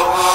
Told